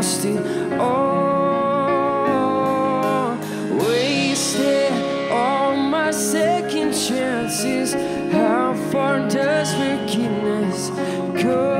lost it all. Wasted all my second chances. How far does forgiveness go?